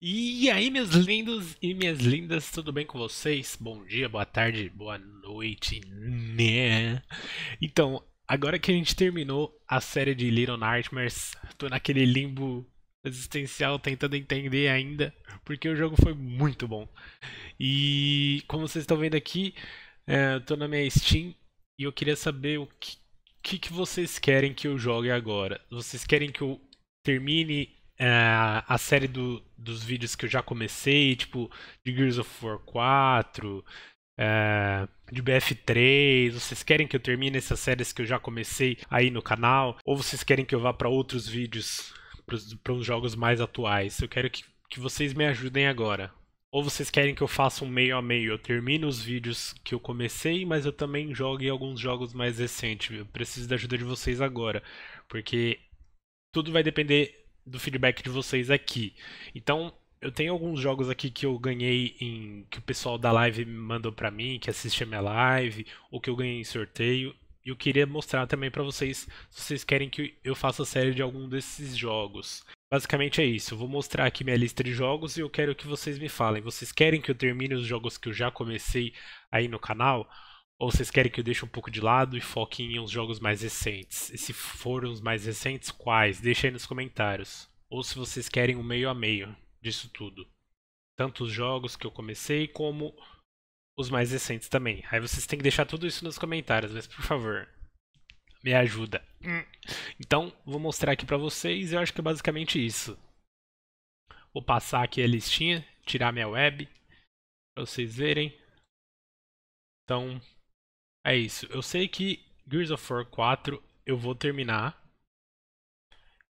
E aí, meus lindos e minhas lindas, tudo bem com vocês? Bom dia, boa tarde, boa noite, né? Então, agora que a gente terminou a série de Little Nightmares, tô naquele limbo existencial tentando entender ainda, porque o jogo foi muito bom. E como vocês estão vendo aqui, é, eu tô na minha Steam e eu queria saber o que, que, que vocês querem que eu jogue agora. Vocês querem que eu termine é, a série do, dos vídeos que eu já comecei, tipo de Gears of War 4, é, de BF3. Vocês querem que eu termine essas séries que eu já comecei aí no canal? Ou vocês querem que eu vá para outros vídeos, para os jogos mais atuais? Eu quero que, que vocês me ajudem agora. Ou vocês querem que eu faça um meio a meio? Eu termino os vídeos que eu comecei, mas eu também jogue alguns jogos mais recentes. Eu preciso da ajuda de vocês agora, porque tudo vai depender do feedback de vocês aqui. Então, eu tenho alguns jogos aqui que eu ganhei em que o pessoal da live me mandou para mim, que assiste a minha live, ou que eu ganhei em sorteio. E eu queria mostrar também para vocês se vocês querem que eu faça série de algum desses jogos. Basicamente é isso. Eu vou mostrar aqui minha lista de jogos e eu quero que vocês me falem. Vocês querem que eu termine os jogos que eu já comecei aí no canal? Ou vocês querem que eu deixe um pouco de lado e foque em uns jogos mais recentes? E se forem os mais recentes, quais? Deixa aí nos comentários. Ou se vocês querem um meio a meio disso tudo. Tanto os jogos que eu comecei, como os mais recentes também. Aí vocês têm que deixar tudo isso nos comentários, mas por favor, me ajuda. Então, vou mostrar aqui pra vocês, eu acho que é basicamente isso. Vou passar aqui a listinha, tirar minha web, pra vocês verem. Então, é isso. Eu sei que Gears of War 4 eu vou terminar.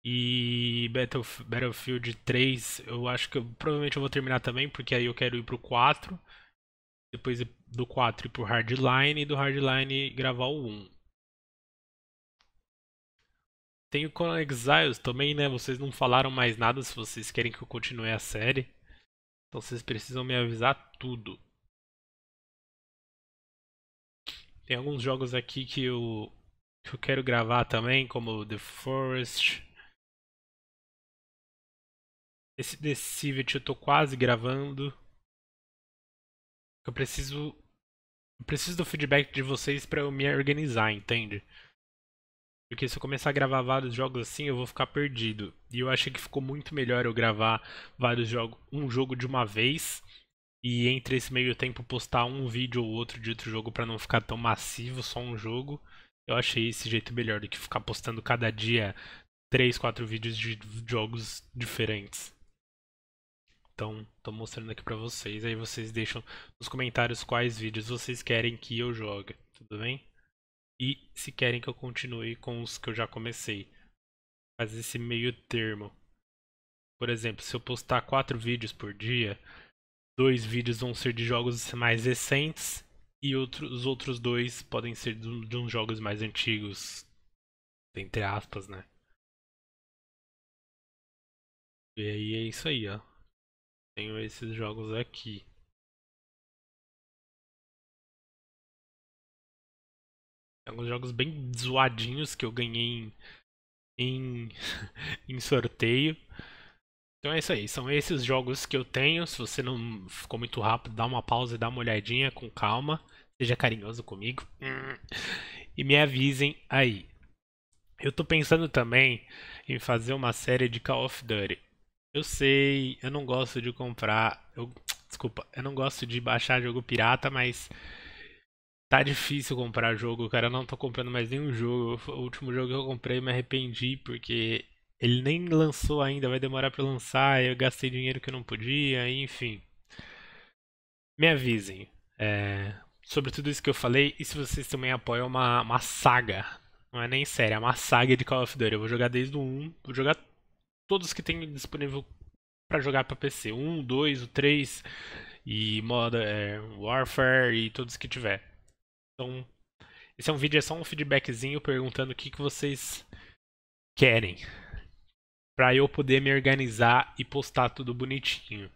E Battlefield 3 eu acho que eu, provavelmente eu vou terminar também, porque aí eu quero ir pro 4. Depois do 4 ir pro Hardline e do Hardline gravar o 1. Tem o Conan Exiles também, né? Vocês não falaram mais nada se vocês querem que eu continue a série. Então vocês precisam me avisar tudo. Tem alguns jogos aqui que eu, que eu quero gravar também, como The Forest. Esse The Civet eu tô quase gravando. Eu preciso eu preciso do feedback de vocês para eu me organizar, entende? Porque se eu começar a gravar vários jogos assim, eu vou ficar perdido. E eu achei que ficou muito melhor eu gravar vários jogos, um jogo de uma vez e entre esse meio tempo postar um vídeo ou outro de outro jogo para não ficar tão massivo, só um jogo. Eu achei esse jeito melhor do que ficar postando cada dia 3, 4 vídeos de jogos diferentes. Então, tô mostrando aqui pra vocês, aí vocês deixam nos comentários quais vídeos vocês querem que eu jogue, tudo bem? E se querem que eu continue com os que eu já comecei. Faz esse meio termo. Por exemplo, se eu postar 4 vídeos por dia, dois vídeos vão ser de jogos mais recentes e outro, os outros dois podem ser de, de uns jogos mais antigos, entre aspas, né? E aí é isso aí, ó. Tenho esses jogos aqui. Alguns jogos bem zoadinhos que eu ganhei em, em, em sorteio. Então é isso aí, são esses jogos que eu tenho. Se você não ficou muito rápido, dá uma pausa e dá uma olhadinha com calma. Seja carinhoso comigo. E me avisem aí. Eu tô pensando também em fazer uma série de Call of Duty. Eu sei, eu não gosto de comprar. Eu, desculpa, eu não gosto de baixar jogo pirata, mas tá difícil comprar jogo, cara. Eu não tô comprando mais nenhum jogo. O último jogo que eu comprei me arrependi porque ele nem lançou ainda, vai demorar para lançar, eu gastei dinheiro que eu não podia, enfim. Me avisem é, sobre tudo isso que eu falei e se vocês também apoiam uma, uma saga. Não é nem série, é uma saga de Call of Duty. Eu vou jogar desde o 1, vou jogar todos que tem disponível para jogar para PC. 1, 2, o 3 e Modern é, Warfare e todos que tiver. Então, esse é um vídeo, é só um feedbackzinho perguntando o que, que vocês querem para eu poder me organizar e postar tudo bonitinho.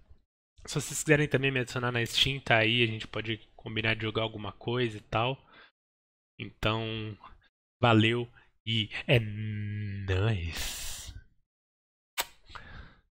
Se vocês quiserem também me adicionar na Steam, tá aí, a gente pode combinar de jogar alguma coisa e tal. Então, valeu e é nóis!